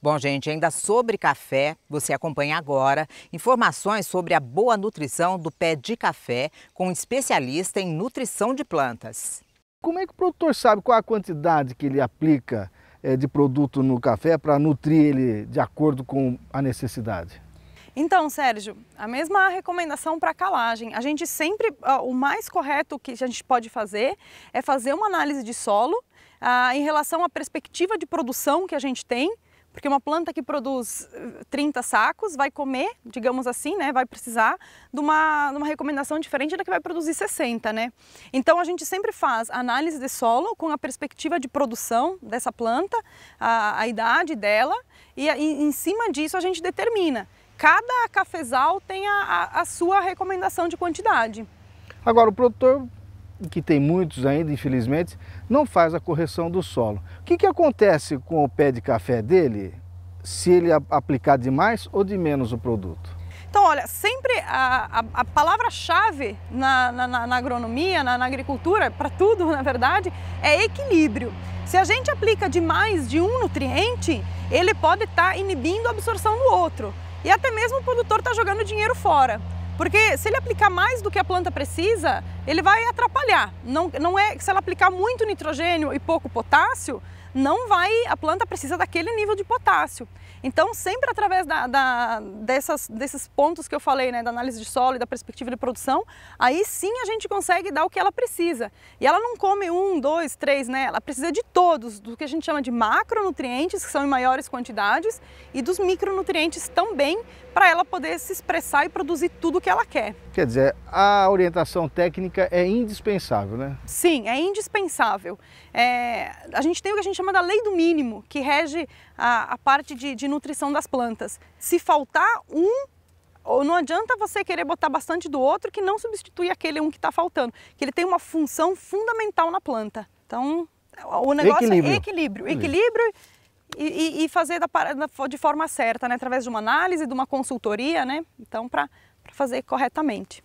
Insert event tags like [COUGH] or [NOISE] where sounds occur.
Bom, gente, ainda sobre café, você acompanha agora informações sobre a boa nutrição do pé de café com um especialista em nutrição de plantas. Como é que o produtor sabe qual a quantidade que ele aplica é, de produto no café para nutrir ele de acordo com a necessidade? Então, Sérgio, a mesma recomendação para calagem. A gente sempre, o mais correto que a gente pode fazer é fazer uma análise de solo ah, em relação à perspectiva de produção que a gente tem porque uma planta que produz 30 eh, sacos vai comer, digamos assim, né, vai precisar de uma, de uma recomendação diferente da que vai produzir 60, né? Então a gente sempre faz análise de solo com a perspectiva de produção dessa planta, a, a idade dela e, e em cima disso a gente determina. Cada cafezal tem a, a, a sua recomendação de quantidade. Agora o produtor que tem muitos ainda, infelizmente, não faz a correção do solo. O que, que acontece com o pé de café dele se ele aplicar de mais ou de menos o produto? Então, olha, sempre a, a, a palavra-chave na, na, na, agronomia, na, na agricultura, para tudo, [LAUGHS] na verdade, é equilíbrio. Se a gente aplica demais de um nutriente, ele pode estar tá inibindo a absorção do outro. E até mesmo o produtor está jogando dinheiro fora. Porque se ele aplicar mais do que a planta precisa, ele vai atrapalhar. Não, não é se ela aplicar muito nitrogênio e pouco potássio, não vai, a planta precisa daquele nível de potássio. Então, sempre através da, da, dessas, desses pontos que eu falei, né, da análise de solo e da perspectiva de produção, aí sim a gente consegue dar o que ela precisa. E ela não come um, dois, três, né? Ela precisa de todos, do que a gente chama de macronutrientes, que são em maiores quantidades, e dos micronutrientes também, para ela poder se expressar e produzir tudo o que ela quer. Quer dizer, a orientação técnica é indispensável, né? Sim, é indispensável. É, a gente tem o que a gente chama da lei do mínimo, que rege a, a parte de, de nutrição das plantas. Se faltar um ou não adianta você querer botar bastante do outro que não substitui aquele um que está faltando, que ele tem uma função fundamental na planta. Então, o negócio equilíbrio. é equilíbrio. Equilíbrio e, e, fazer da, de forma certa, né? através de uma análise, de uma consultoria, né? Então, para fazer corretamente.